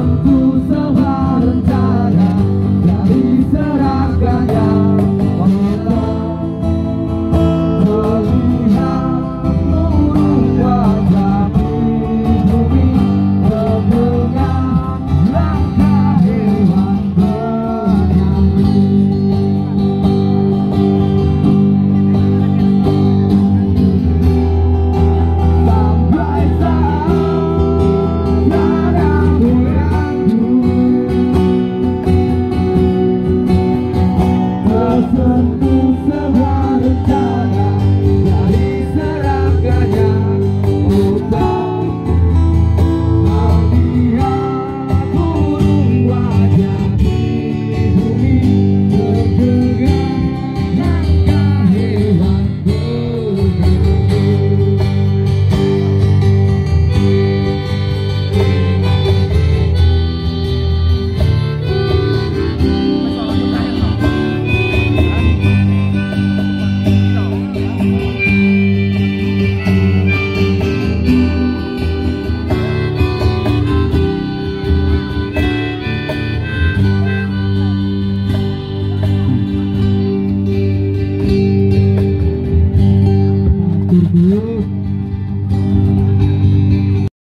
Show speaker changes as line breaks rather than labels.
Oh.